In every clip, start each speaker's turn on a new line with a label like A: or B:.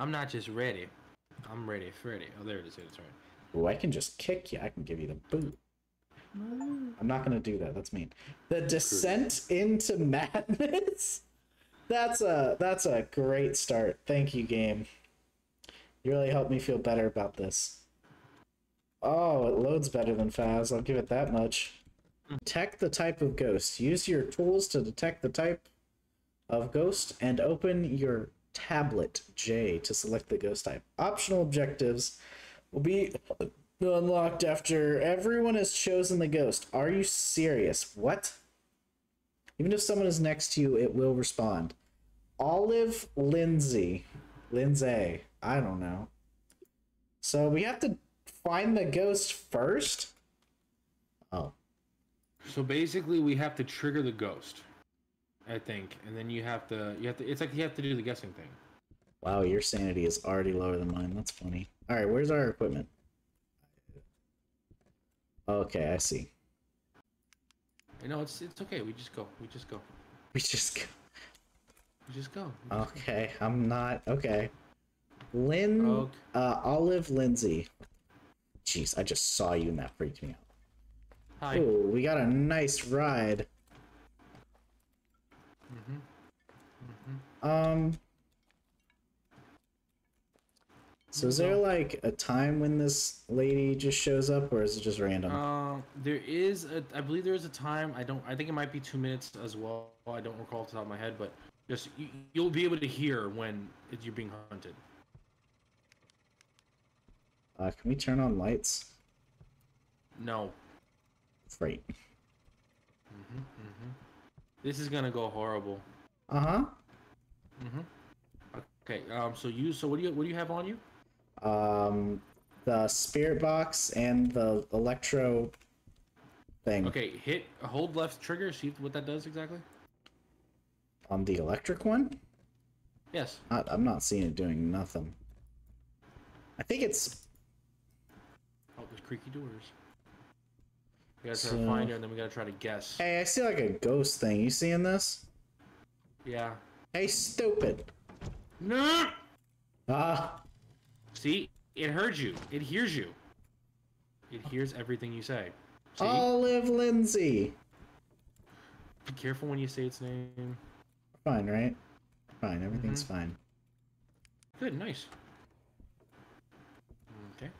A: I'm not just ready. I'm ready, Freddy. Oh, there it is. That's right.
B: Oh, I can just kick you. I can give you the boot. Mm. I'm not gonna do that. That's mean. The descent into madness. That's a that's a great start. Thank you, game. You really helped me feel better about this. Oh, it loads better than Faz. I'll give it that much. Detect the type of ghost. Use your tools to detect the type of ghost and open your tablet J to select the ghost type. Optional objectives will be unlocked after everyone has chosen the ghost. Are you serious? What? Even if someone is next to you, it will respond. Olive Lindsay. Lindsay. I don't know. So we have to find the ghost first? Oh.
A: So basically, we have to trigger the ghost, I think, and then you have to you have to. It's like you have to do the guessing thing.
B: Wow, your sanity is already lower than mine. That's funny. All right, where's our equipment? Okay, I see.
A: You know, it's it's okay. We just go. We just go.
B: We just go.
A: We just go.
B: Okay, I'm not okay. Lynn,
A: Okay.
B: uh, Olive Lindsay. Jeez, I just saw you and that freaked me out.
A: Hi.
B: Ooh, we got a nice ride.
A: Mm-hmm.
B: Um. So is there like a time when this lady just shows up, or is it just random?
A: Uh, there is a, I believe there is a time. I don't. I think it might be two minutes as well. I don't recall off the top of my head, but just you, you'll be able to hear when it, you're being hunted.
B: Uh, can we turn on lights?
A: No.
B: Great.
A: This is gonna go horrible.
B: Uh huh.
A: Mm-hmm. Okay. Um. So you. So what do you? What do you have on you?
B: Um, the spirit box and the electro thing
A: Okay. Hit. Hold left trigger. See what that does exactly.
B: on the electric one.
A: Yes.
B: Not, I'm not seeing it doing nothing. I think it's
A: Oh, there's creaky doors. We gotta try to find her, and then we gotta try to guess.
B: Hey, I see like a ghost thing. You seeing this?
A: Yeah.
B: Hey, stupid.
A: No.
B: Ah,
A: See, it heard you. It hears you. It hears everything you say. See?
B: Olive Lindsay.
A: Be careful when you say its name.
B: Fine, right? Fine, everything's fine.
A: Good, nice. Okay.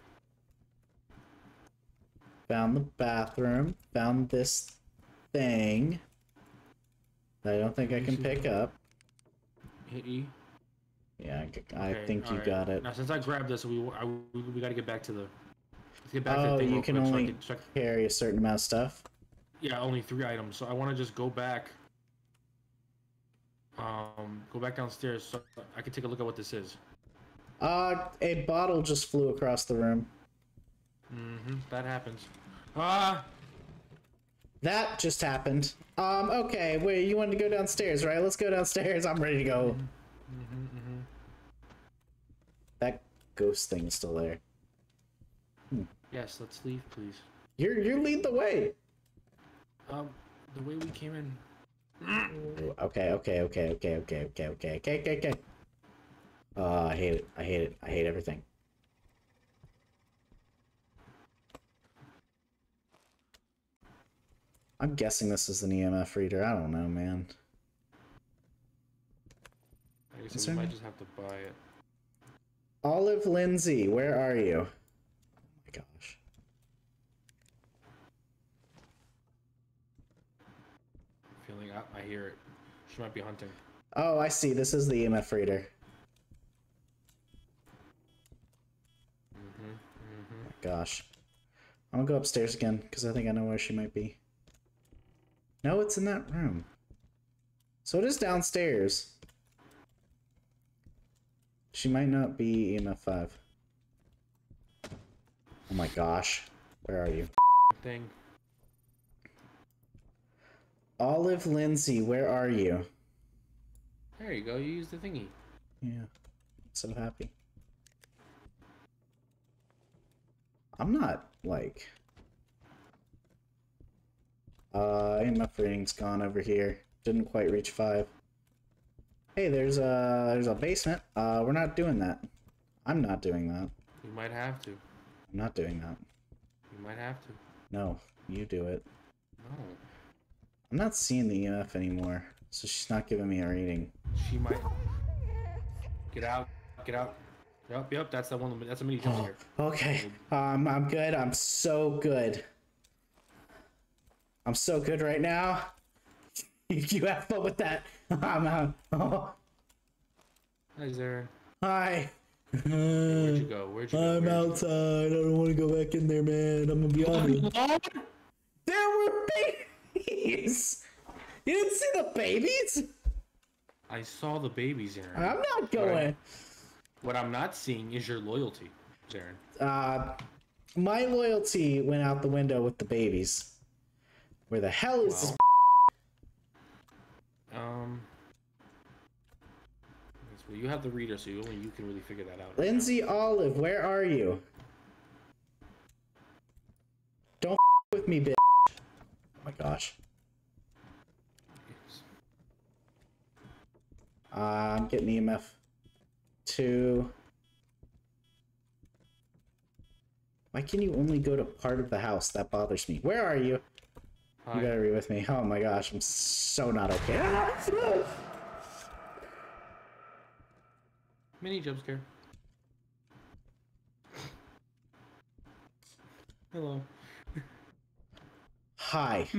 B: Found the bathroom. Found this thing. that I don't think I can pick up.
A: Hit E.
B: Yeah, I,
A: Okay,
B: think you
A: alright.
B: got it.
A: Now, since I grabbed this, we I, we, we gotta get back to the. Let's get back to
B: Oh,
A: the thing
B: you can
A: quick so
B: only
A: can check.
B: carry a certain amount of stuff.
A: Yeah, only three items. So I want to just go back. Um, go back downstairs so I can take a look at what this is.
B: Uh, a bottle just flew across the room.
A: Mm-hmm. That happens. Ah.
B: That just happened. Um, okay, wait, you wanted to go downstairs, right? Let's go downstairs. I'm ready to go.
A: Mm-hmm, mm-hmm.
B: That ghost thing is still there.
A: Yes, let's leave, please.
B: You're you lead the way.
A: Um, the way we came in.
B: Okay, okay, okay, okay, okay, okay, okay, okay, okay, okay. Uh, I hate it. I hate it. I hate everything. I'm guessing this is an EMF reader. I don't know, man.
A: I guess
B: Is
A: we
B: there
A: might just have to buy it.
B: Olive Lindsay, where are you? Oh my gosh.
A: feeling I, I hear it. She might be hunting.
B: Oh, I see. This is the EMF reader.
A: Mm-hmm. Mm-hmm.
B: Gosh. I'm gonna go upstairs again because I think I know where she might be. No, it's in that room. So it is downstairs. She might not be EMF 5. Oh my gosh. Where are you?
A: Thing.
B: Olive Lindsay, where are you?
A: There you go. You use the thingy.
B: Yeah. So happy. I'm not like uh EMF reading's gone over here. Didn't quite reach five. hey, there's a there's a basement. Uh, we're not doing that. I'm not doing that.
A: You might have to.
B: I'm not doing that.
A: You might have to.
B: No, you do it.
A: No.
B: I'm not seeing the EMF anymore, so she's not giving me a reading.
A: She might. Get out. Get out. Yep, yep. That's the one. That's a mini jump scare.
B: Okay, um, I'm good. I'm so good. I'm so good right now. you have fun with that. I'm out. Oh,
A: Hi, Zaron.
B: hi.
A: Where'd you go? Where'd you go?
B: I'm
A: Where'd you go?
B: outside. I don't want to go back in there, man. I'm gonna be honest. There were babies. You didn't see the babies?
A: I saw the babies, Zaron.
B: I'm not going.
A: Right. What I'm not seeing is your loyalty, Zaron.
B: Uh, my loyalty went out the window with the babies. Where the hell is this?
A: Um. Well, you have the reader, so you- only you can really figure that out. right now.
B: Lindsay Olive, where are you? Don't with me, bitch. Oh my gosh.
A: Yes.
B: Uh, I'm getting EMF two. Why can you only go to part of the house? That bothers me. Where are you?
A: Hi.
B: You better be with me. Oh my gosh, I'm so not okay.
A: Mini jump scare. Hello.
B: Hi.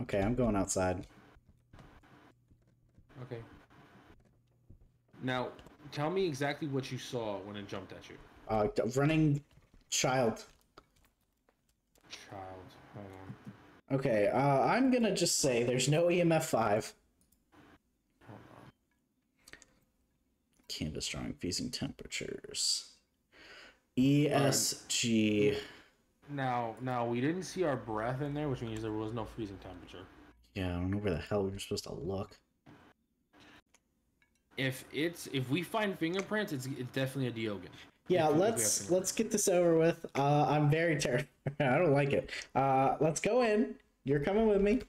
B: Okay, I'm going outside.
A: Okay. Now, tell me exactly what you saw when it jumped at you.
B: Uh, running child.
A: Child. Hold on.
B: Okay, uh, I'm gonna just say there's no EMF 5.
A: Hold on.
B: Canvas drawing freezing temperatures. ESG.
A: Now, now we didn't see our breath in there, which means there was no freezing temperature.
B: Yeah, I don't know where the hell we are supposed to look.
A: If it's if we find fingerprints, it's it's definitely a Diogen.
B: Yeah,
A: If we- if we have
B: let's let's get this over with. Uh, I'm very terrified. I don't like it. Uh, let's go in. You're coming with me.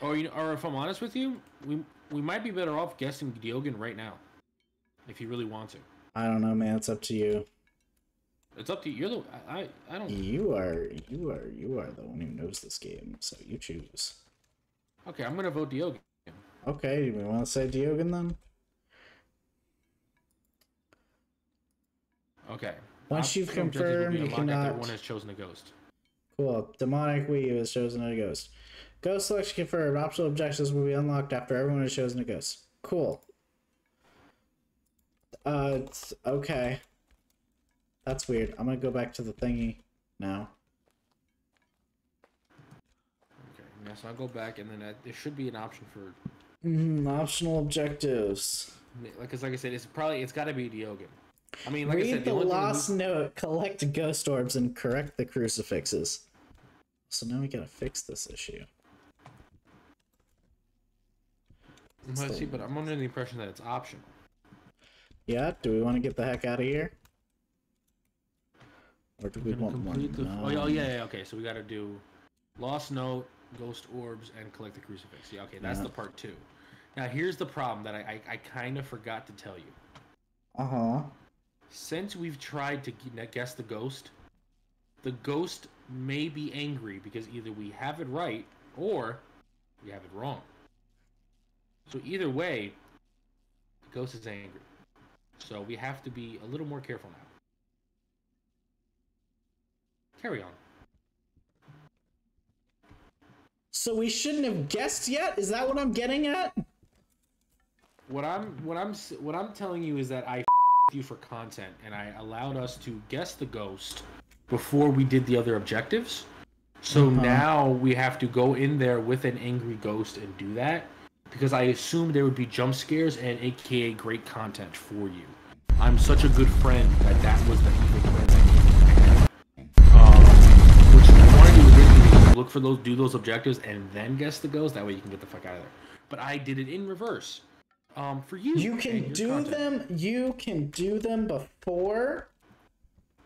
A: Or you know, or if I'm honest with you, we we might be better off guessing Diogen right now, if you really want to.
B: I don't know, man. It's up to you.
A: It's up to you. You're the I I, I don't.
B: You are you are you are the one who knows this game, so you choose.
A: Okay, I'm gonna vote Diogen.
B: Okay, we want to say Diogen then?
A: Okay.
B: Once you've
A: Optional objectives will be
B: confirmed, you cannot-
A: Everyone has chosen a ghost.
B: Cool. Demonic Wii has chosen a ghost. Ghost selection confirmed. Optional objectives will be unlocked after everyone has chosen a ghost. Cool. Uh, okay. That's weird. I'm gonna go back to the thingy now.
A: Okay. Yeah, so I'll go back, and then uh, there should be an option for
B: Mm, optional objectives.
A: like, cause like I said, it's probably it's got to be Diogen. I mean, like I
B: Read
A: said,
B: the
A: only thing that
B: lost note, collect ghost orbs, and correct the crucifixes. So now we gotta fix this issue.
A: we- Well, see, but I'm under the impression that it's optional.
B: Yeah, do we want to get the heck out of here? Or do we
A: Gonna
B: want more?
A: the.
B: No.
A: Oh, yeah, oh yeah, yeah. Okay, so we got to do lost note, ghost orbs, and collect the crucifix. Yeah, okay, that's
B: Yeah.
A: the part two. Now here's the problem that I I, I kind of forgot to tell you.
B: Uh-huh.
A: Since we've tried to guess the ghost, the ghost may be angry because either we have it right or we have it wrong. So either way, the ghost is angry. So we have to be a little more careful now. Carry on.
B: So we shouldn't have guessed yet? Is that what I'm getting at?
A: What I'm what I'm what I'm telling you is that I you for content and I allowed us to guess the ghost before we did the other objectives. So
B: Uh-huh.
A: now we have to go in there with an angry ghost and do that because I assumed there would be jump scares and AKA great content for you. I'm such a good friend that that was the evil plan that. Um, which you want to do look for those, do those objectives, and then guess the ghost. That way you can get the fuck out of there. But I did it in reverse. Um, for you,
B: You can do
A: content.
B: them you can do them before,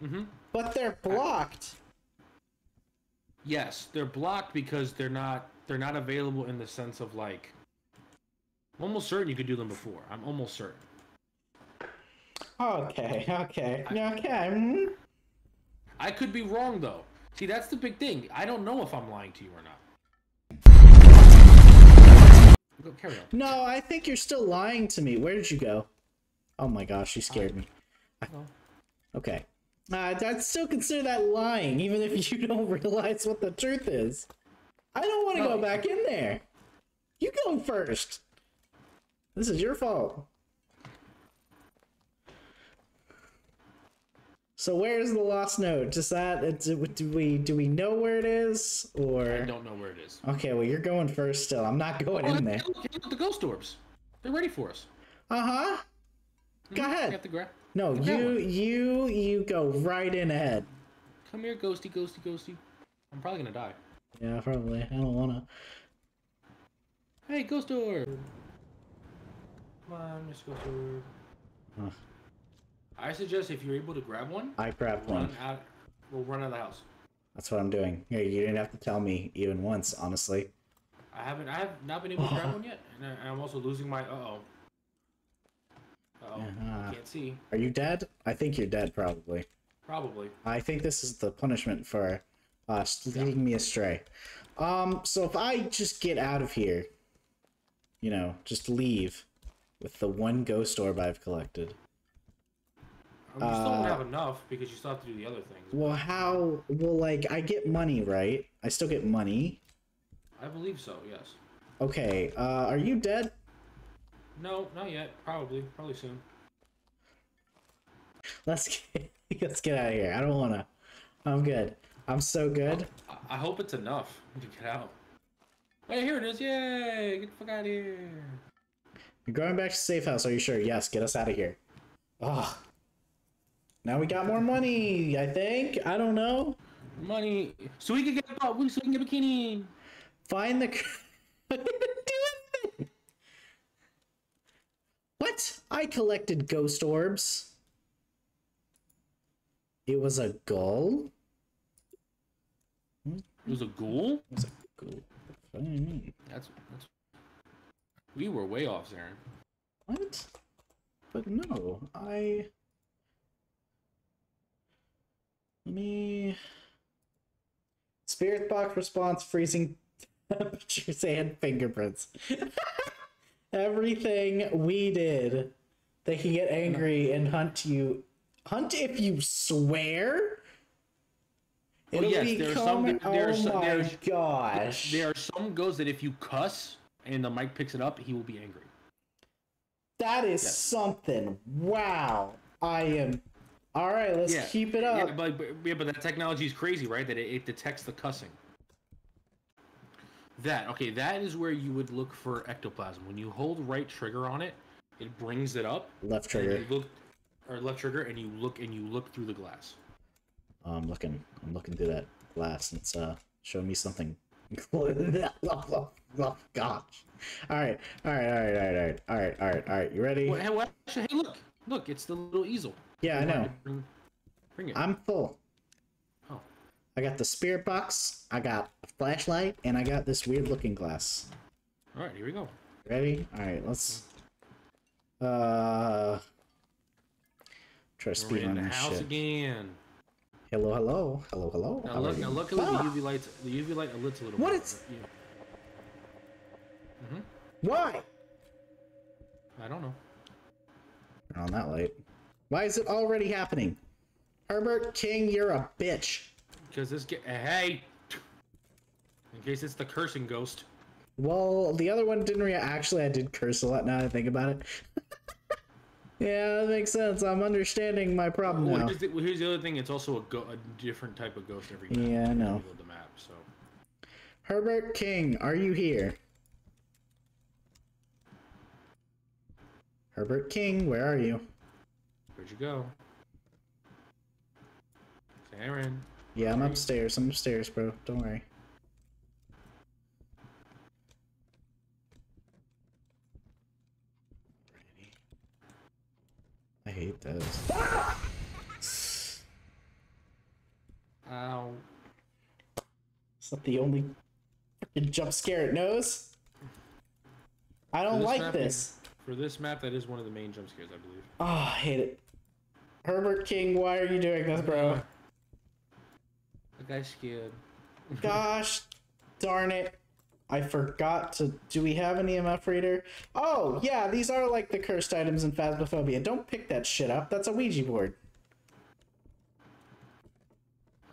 A: Mhm.
B: but they're blocked.
A: Yes, they're blocked because they're not they're not available in the sense of like. I'm almost certain you could do them before. I'm almost certain.
B: Okay, okay, okay. mm.
A: I could be wrong though. See, that's the big thing. I don't know if I'm lying to you or not. Go, carry on.
B: No, I think you're still lying to me. Where did you go? Oh my gosh, you scared me.
A: Oh.
B: Okay. Uh, I'd still consider that lying, even if you don't realize what the truth is. I don't want to
A: No.
B: go back in there. You go first. This is your fault. So where's the lost note? Does that? uh, Do, do we do we know where it is, or?
A: I don't know where it is.
B: Okay, well you're going first. Still, I'm not going
A: Oh,
B: in there.
A: look, hey, look, the ghost orbs. They're ready for us.
B: Uh huh. Go
A: Mhm,
B: ahead.
A: You have.
B: No,
A: Grab
B: you
A: one.
B: you you go right in ahead.
A: Come here, ghosty, ghosty, ghosty. I'm probably gonna die.
B: Yeah, probably. I don't wanna.
A: Hey, ghost orb. Come on, Miss Ghost orb.
B: Huh.
A: I suggest if you're able to grab one,
B: I grabbed
A: run
B: one.
A: out. We'll run out of the house.
B: That's what I'm doing. Here, you didn't have to tell me even once, honestly.
A: I haven't. I have not been able to grab one yet, and I, I'm also losing my. Uh oh. Uh oh.
B: Yeah.
A: Can't see.
B: Are you dead? I think you're dead, probably.
A: Probably.
B: I think this is the punishment for uh, leading me astray. Um, so if I just get out of here, you know, just leave with the one ghost orb I've collected.
A: I mean, you still don't
B: Uh,
A: have enough because you still have to do the other things.
B: Well, how? Well, like I get money, right? I still get money.
A: I believe so. Yes.
B: Okay. Uh, are you dead?
A: No, not yet. Probably. Probably soon.
B: Let's get, let's get out of here. I don't wanna. I'm good. I'm so good.
A: I, I hope it's enough to get out. Hey, here it is! Yay! Get the fuck out of here!
B: You're going back to safe house. Are you sure? Yes. Get us out of here. Oh. Now we got more money. I think. I don't know.
A: Money, so we can get uh, so we can get a bikini.
B: Find the. What? I collected ghost orbs. It was a gull.
A: It was a ghoul.
B: It was a gull. What do you mean?
A: That's that's. We were way off, Zaron.
B: What? But no, I. Let me. Spirit box response freezing temperatures and fingerprints. Everything we did, they can get angry and hunt you. Hunt if you swear.
A: Well,
B: It'll
A: yes, there are some-
B: become-
A: there are
B: oh
A: some-
B: my
A: there are-
B: gosh!
A: There are some ghosts that if you cuss and the mic picks it up, he will be angry.
B: That is
A: Yes.
B: something. Wow. I am. All right, let's
A: yeah.
B: keep it up.
A: Yeah, but, but, yeah, but that technology is crazy, right? That it, it detects the cussing. That okay? That is where you would look for ectoplasm. When you hold right trigger on it, it brings it up.
B: Left trigger.
A: Look, or left trigger, and you look and you look through the glass.
B: Oh, I'm looking. I'm looking through that glass. It's uh, showing me something. Oh, gosh. All right. All right. All right. All right. All right. All right. All right. You ready?
A: Hey, look. Look. It's the little easel.
B: Yeah, I know.
A: Bring, bring it.
B: I'm full.
A: oh,
B: I got the spirit box. I got a flashlight, and I got this weird looking glass.
A: all right, here we go.
B: Ready? All right. Let's. Uh. Try to
A: We're
B: speed
A: in
B: on
A: the
B: this
A: house
B: shit.
A: again.
B: Hello, hello, hello, hello.
A: Now look, now luckily the
B: Ah,
A: UV lights, the UV light lit a little.
B: What
A: more,
B: is-
A: but, yeah.
B: Why?
A: I don't know.
B: Turn on that light. Why is it already happening? Herbert King, you're a bitch.
A: Because this get hey, in case it's the cursing ghost.
B: Well, the other one didn't react. Actually, I did curse a lot now that I think about it. yeah, that makes sense. I'm understanding my problem
A: Well,
B: now.
A: here's, the, well, here's the other thing. It's also a, go- a different type of ghost every time.
B: Yeah, I know.
A: the map. So
B: Herbert King, are you here? Herbert King, where are you?
A: Where'd you go? Aaron.
B: Yeah, I'm upstairs. I'm upstairs, bro. Don't worry. I hate this.
A: Ow.
B: that the only freaking jump scare it knows? I don't
A: this
B: like
A: map
B: this.
A: For this map, that is one of the main jump scares, I believe.
B: Oh, I hate it. Herbert King, why are you doing this, bro?
A: The guy's scared.
B: Gosh darn it. I forgot to. Do we have an EMF reader? Oh, yeah, these are like the cursed items in Phasmophobia. Don't pick that shit up. That's a Ouija board.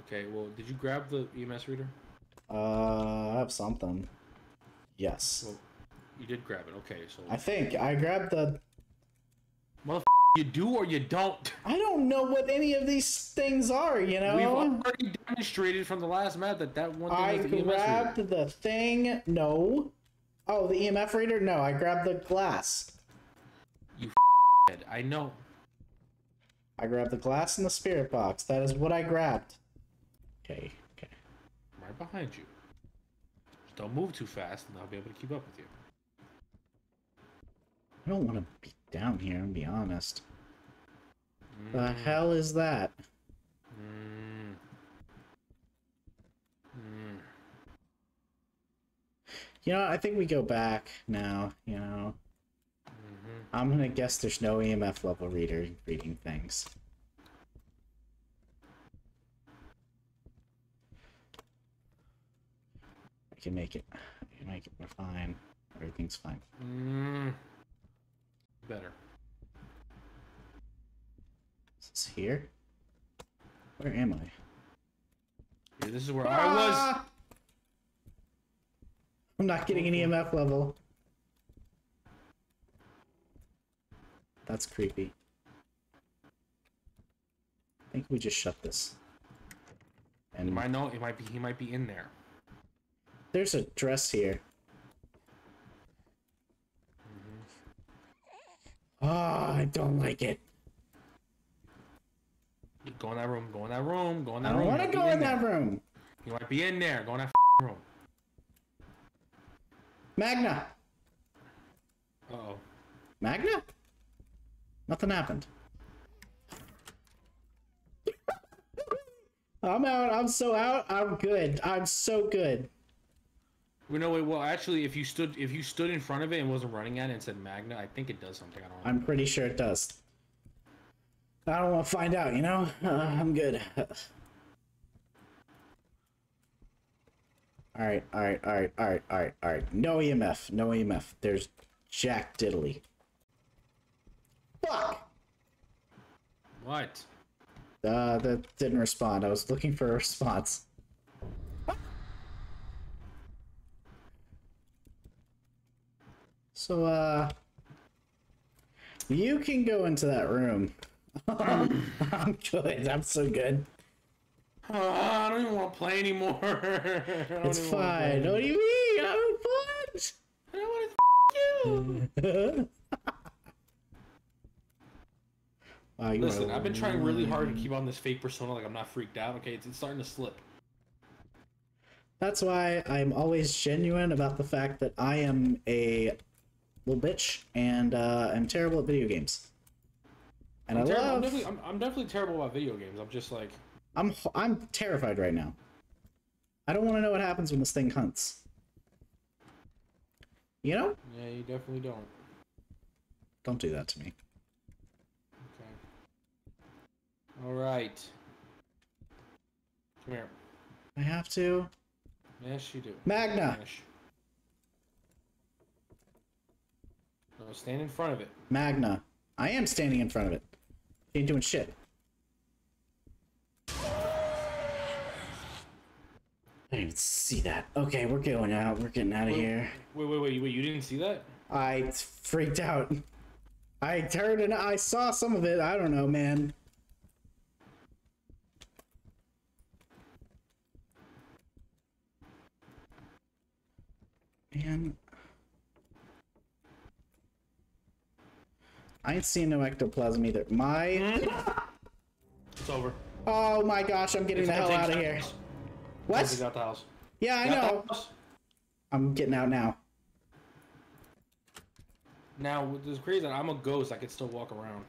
A: Okay, well, did you grab the EMF reader?
B: Uh, I have something. Yes.
A: Well, you did grab it. Okay, so
B: I think I grabbed the.
A: Motherf- you do or you don't.
B: I don't know what any of these things are, you know?
A: We've already demonstrated from the last map that that one thing
B: I
A: was the
B: grabbed
A: reader.
B: the thing. No. Oh, the EMF reader? No, I grabbed the glass. You.
A: I know.
B: I grabbed the glass and the spirit box. That is what I grabbed. Okay, okay.
A: I'm right behind you. Just don't move too fast, and I'll be able to keep up with you.
B: I don't want to be down here, and be honest. The
A: Mm,
B: hell is that?
A: mm, mm.
B: You know, I think we go back now, you know.
A: Mhm.
B: I'm gonna guess there's no EMF level reader reading things. I can make it. I can make it. We're fine. Everything's fine.
A: Better.
B: Is this here? Where am I?
A: Yeah, this is where I was.
B: Ah! I'm not getting an EMF level. That's creepy. I think we just shut this. And
A: might know. It might be. He might be in there.
B: there's a dress here. Ah, I don't like it.
A: Go in that room. Go in that room. Go in that
B: I don't want to go
A: be
B: in that
A: there.
B: room.
A: You might be in there. Go in that room.
B: Magna.
A: Uh oh.
B: Magna? Nothing happened. I'm out. I'm so out. I'm good. I'm so good.
A: Well, no, wait. Well, actually, if you stood, if you stood in front of it and wasn't running at it and said Magna, I think it does something. I don't know.
B: I'm pretty sure it does. I don't want to find out, you know? Uh, I'm good. Alright, alright, alright, alright, alright, alright. No EMF. No EMF. There's Jack Diddley. Fuck!
A: What?
B: Uh, that didn't respond. I was looking for a response. So, uh, you can go into that room. I'm good. I'm so good.
A: Oh, I don't even want to play anymore.
B: It's fine. What do you mean? I'm fun.
A: I don't want to you.
B: wow, you
A: Listen, I've been trying really hard to keep on this fake persona, like I'm not freaked out. Okay, it's, it's starting to slip.
B: That's why I'm always genuine about the fact that I am a little bitch and uh, I'm terrible at video games. And
A: I'm,
B: I
A: terrible, I'm,
B: love.
A: definitely, I'm, I'm definitely terrible about video games. I'm just like,
B: I'm I'm terrified right now. I don't want to know what happens when this thing hunts. You know?
A: yeah, you definitely don't.
B: Don't do that to me.
A: Okay. All right. Come here.
B: I have to.
A: Yes, you do.
B: Magna.
A: Finish. No, stand in front of it.
B: Magna. I am standing in front of it. Ain't doing shit. I didn't even see that. Okay, we're going out. We're getting out of here.
A: Wait, wait, wait, wait! You didn't see that?
B: I freaked out. I turned and I saw some of it. I don't know, man. Man. I ain't seen no ectoplasm either. My.
A: It's over.
B: Oh my gosh, I'm getting the hell out of here. What?
A: out the house.
B: Yeah, I know.
A: the.
B: I'm getting out now.
A: Now, with this crazy, I'm a ghost. I can still walk around.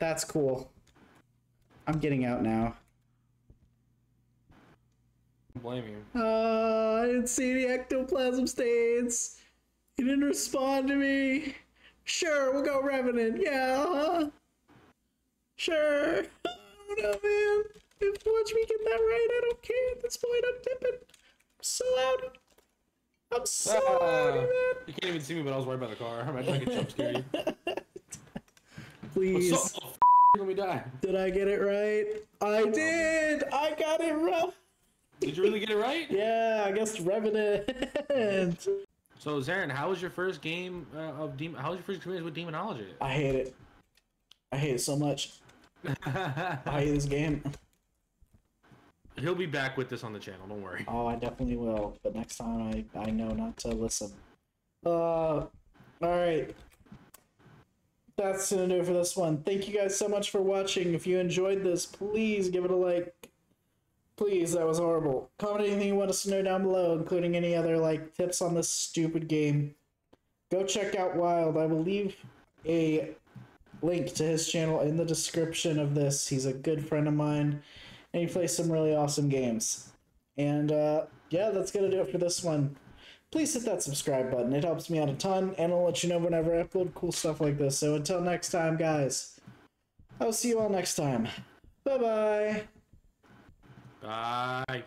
B: That's cool. I'm getting out now.
A: don't blame you.
B: Uh, I didn't see any ectoplasm stains. He didn't respond to me. Sure, we'll go Revenant. Yeah. uh-huh. Sure. Oh don't man. If you watch me get that right, I don't care at this point. I'm dipping. I'm so out. I'm so
A: Ah,
B: outy, man.
A: you can't even see me, but I was right by the car. Imagine I could jump scare you.
B: Please.
A: What's up? Oh, f- let me die.
B: Did I get it right? I did. I got it right.
A: Did you really get it right?
B: Yeah, I guess Revenant.
A: So Zaron, how was your first game uh, of Demon? How was your first experience with Demonology?
B: I hate it. I hate it so much. I hate this game.
A: He'll be back with this on the channel. Don't worry.
B: Oh, I definitely will. But next time, I I know not to listen. Uh, all right. That's gonna do it for this one. Thank you guys so much for watching. If you enjoyed this, please give it a like. Please, that was horrible. Comment anything you want us to know down below, including any other like tips on this stupid game. Go check out Wild. I will leave a link to his channel in the description of this. He's a good friend of mine, and he plays some really awesome games. And uh, yeah, that's gonna do it for this one. Please hit that subscribe button. It helps me out a ton, and I'll let you know whenever I upload cool stuff like this. So until next time, guys, I'll see you all next time. Bye bye.
A: Bye.